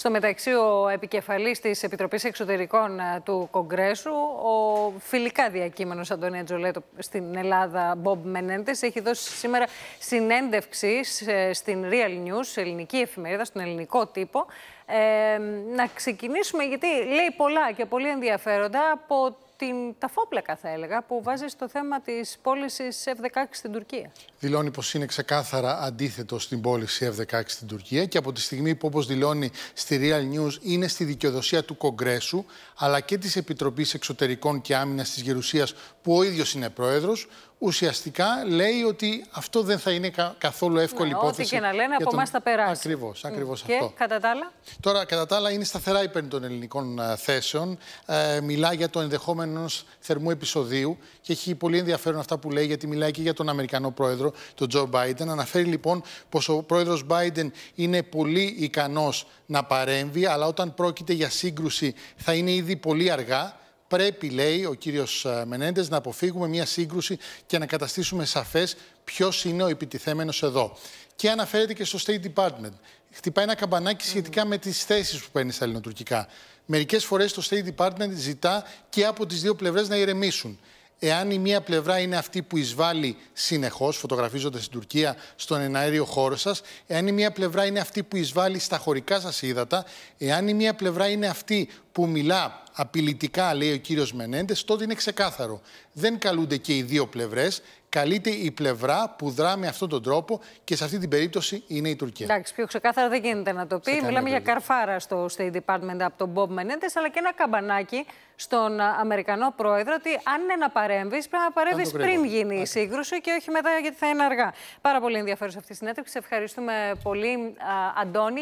Στο μεταξύ, ο επικεφαλής της Επιτροπής Εξωτερικών ε, του Κογκρέσου, ο φιλικά διακείμενος Αντώνια Τζολέτο στην Ελλάδα, Μπομπ Μενέντες, έχει δώσει σήμερα συνέντευξη στην Real News, ελληνική εφημερίδα, στον ελληνικό τύπο. Ε, να ξεκινήσουμε, γιατί λέει πολλά και πολύ ενδιαφέροντα από την ταφόπλακα, θα έλεγα, που βάζει στο θέμα της πώλησης F-16 στην Τουρκία. Δηλώνει πως είναι ξεκάθαρα αντίθετο στην πώληση F-16 στην Τουρκία και από τη στιγμή που, όπως δηλώνει στη Real News, είναι στη δικαιοδοσία του Κογκρέσου, αλλά και της Επιτροπής Εξωτερικών και Άμυνας της Γερουσίας, που ο ίδιος είναι πρόεδρος, ουσιαστικά λέει ότι αυτό δεν θα είναι καθόλου εύκολη ναι, υπόθεση. Ό,τι και να λένε, από εμάς θα περάσει. Ακριβώς, ακριβώς και, αυτό. κατά τα άλλα; Τώρα, κατά τα άλλα, είναι σταθερά υπέρ των ελληνικών uh, θέσεων. Ε, μιλά για το ενδεχόμενο ενό θερμού επεισοδίου και έχει πολύ ενδιαφέρον αυτά που λέει, γιατί μιλάει και για τον Αμερικανό πρόεδρο, τον Τζο Μπάιντεν. Αναφέρει λοιπόν πως ο πρόεδρος Μπάιντεν είναι πολύ ικανός να παρέμβει, αλλά όταν πρόκειται για σύγκρουση θα είναι ήδη πολύ αργά. Πρέπει, λέει ο κύριος ε, Μενέντες, να αποφύγουμε μια σύγκρουση και να καταστήσουμε σαφές ποιος είναι ο επιτιθέμενος εδώ. Και αναφέρεται και στο State Department. Χτυπάει ένα καμπανάκι σχετικά με τις θέσεις που παίρνει στα ελληνοτουρκικά. Μερικές φορές το State Department ζητά και από τις δύο πλευρές να ηρεμήσουν. Εάν η μία πλευρά είναι αυτή που εισβάλλει συνεχώς, φωτογραφίζοντας την Τουρκία στον εναέριο χώρο σας, εάν η μία πλευρά είναι αυτή που εισβάλλει στα χωρικά σας ύδατα, εάν η μία πλευρά είναι αυτή που μιλά απειλητικά, λέει ο κύριος Μενέντες, τότε είναι ξεκάθαρο. Δεν καλούνται και οι δύο πλευρές. Καλείται η πλευρά που δρά με αυτόν τον τρόπο και σε αυτή την περίπτωση είναι η Τουρκία. Εντάξει, πιο ξεκάθαρα δεν γίνεται να το πει. Μιλάμε για καρφάρα στο State Department από τον Bob Menendez, αλλά και ένα καμπανάκι στον Αμερικανό πρόεδρο ότι αν είναι να παρέμβεις, πρέπει να παρέμβεις πριν γίνει η σύγκρουση και όχι μετά γιατί θα είναι αργά. Πάρα πολύ ενδιαφέρον σε αυτή τη συνέντευξη. Σε ευχαριστούμε πολύ, Αντώνη.